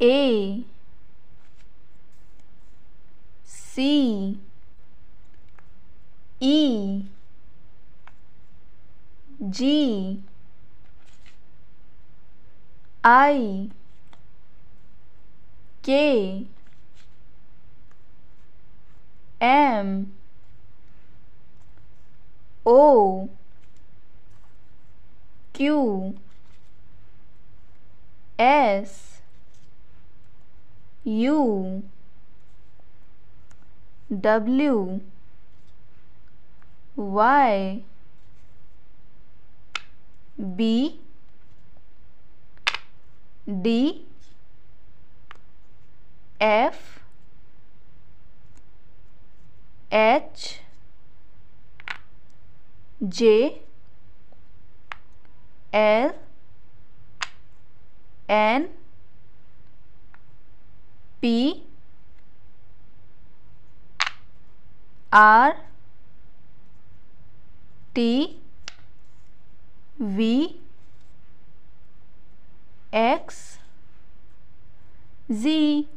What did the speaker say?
A C E G I K M O Q S U W Y B D F H J L N P R T V X Z